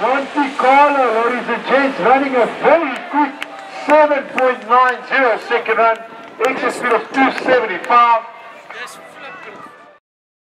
Monte Carlo, ladies and gents, running a very quick 7.90 second run, exit speed of 275.